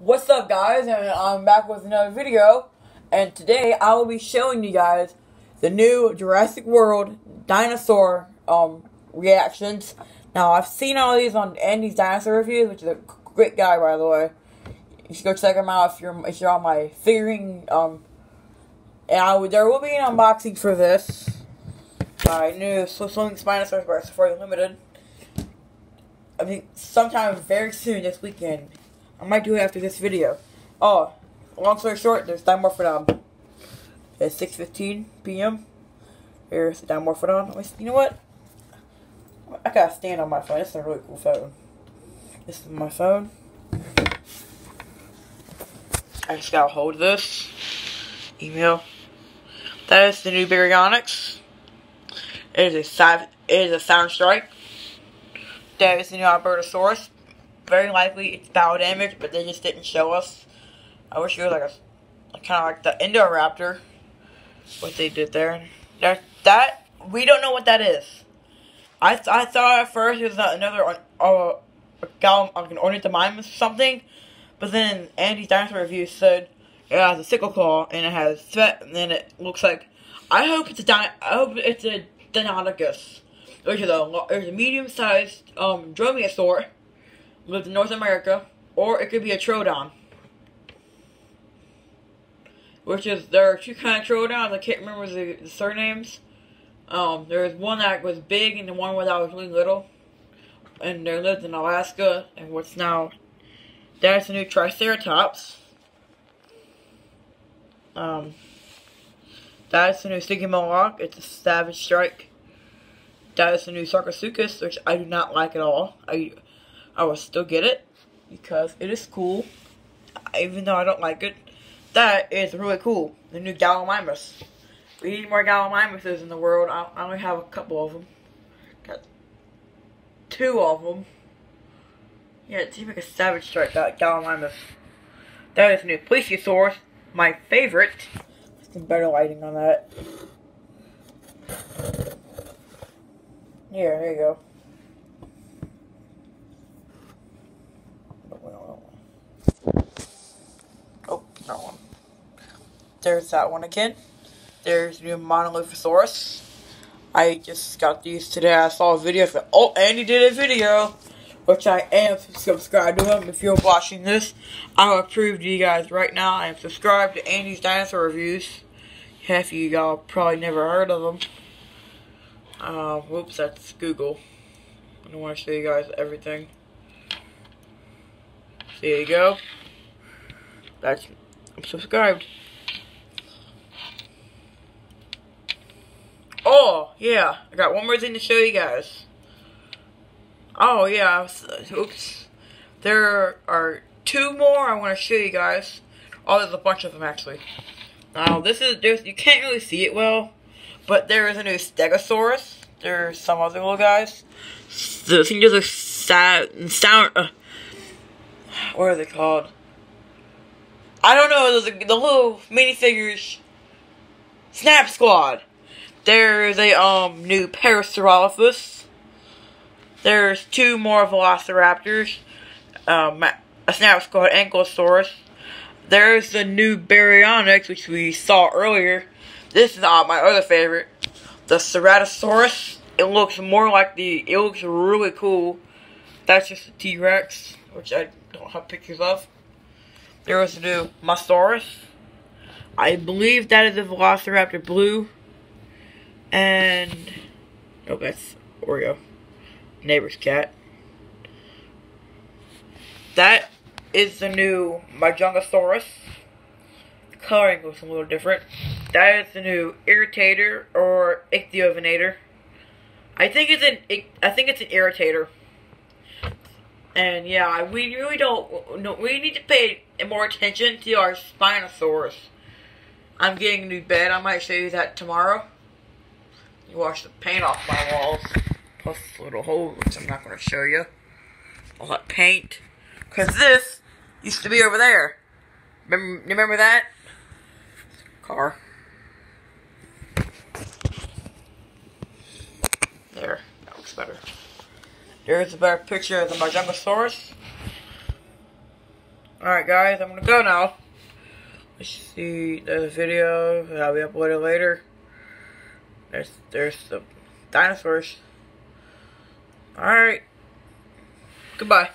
What's up guys and I'm back with another video and today I will be showing you guys the new Jurassic World dinosaur um reactions. Now I've seen all these on Andy's dinosaur reviews which is a great guy by the way. You should go check him out if you're if you're on my figuring um and I would, there will be an unboxing for this. My new Switzerland Spinosaurus by Safari Limited. I mean, sometime very soon this weekend. I might do it after this video. Oh, long story short, there's Dimorphodon. It's 6.15 p.m. Here's the Dimorphodon. You know what? I gotta stand on my phone. This is a really cool phone. This is my phone. I just gotta hold this. Email. That is the new Baryonyx. It is a, it is a sound strike. That is the new Albertosaurus. Very likely it's battle damage, but they just didn't show us. I wish it was like a, kind of like the Indoraptor. What they did there. That, that, we don't know what that is. I, th I thought at first it was another, uh, gal, like an ornithomimus or something. But then Andy's dinosaur review said it has a sickle claw and it has threat, and then it looks like. I hope it's a di I hope it's a Deinonychus which is a, a medium-sized um, dromaeosaur, lives in North America, or it could be a troodon. Which is, there are two kind of troodons, I can't remember the, the surnames. Um, there's one that was big and the one that was really little. And they lived in Alaska, and what's now, that's a new Triceratops. Um, that's the new Stygimoloch, it's a Savage Strike. That is the new Sarcosuchus, which I do not like at all. I I will still get it because it is cool, even though I don't like it. That is really cool. The new Gallimimus. We need more Gallimimuses in the world. I, only have a couple of them. Got two of them. Yeah, it seems like a Savage Strike, that Gallimimus. That is new Plesiosaurus, my favorite. Some better lighting on that. Here, there you go. Oh, that one. There's that one again. There's new Monolophosaurus. I just got these today. I saw a video. For, oh, Andy did a video, which I am subscribed to him. If you're watching this, I will prove to you guys right now. I am subscribed to Andy's Dinosaur Reviews. Half of you y'all probably never heard of them. Uh, whoops, that's Google. I don't want to show you guys everything. There you go. That's, Subscribed. Oh, yeah, I got one more thing to show you guys. Oh, yeah, oops. There are two more I want to show you guys. Oh, there's a bunch of them, actually. Now, this is, there's, you can't really see it well, but there is a new Stegosaurus. There's some other little guys. I think there's a sad, sound. Uh, what are they called? I don't know. There's the little minifigures. Snap Squad. There's a um new Parasaurolophus. There's two more Velociraptors. Um, a Snap Squad Ankylosaurus. There's the new Baryonyx, which we saw earlier. This is uh, my other favorite. The Ceratosaurus. It looks more like the, it looks really cool. That's just a T-Rex, which I don't have pictures of. There was new Mosasaurus. I believe that is a Velociraptor Blue. And, oh, that's Oreo. Neighbor's cat. That is the new Majungasaurus. The coloring looks a little different. That is the new irritator or ichthyovenator. I think it's an I think it's an irritator. And yeah, we really don't. No, we need to pay more attention to our Spinosaurus. I'm getting a new bed. I might show you that tomorrow. You wash the paint off my walls. Plus little holes, which I'm not going to show you. All that paint. Because this used to be over there. Remember, remember that? Car. There, that looks better. There's a better picture of the Majungasaurus. Alright guys, I'm gonna go now. Let's see the video I'll be uploaded later. There's there's the dinosaurs. Alright. Goodbye.